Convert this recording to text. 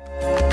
you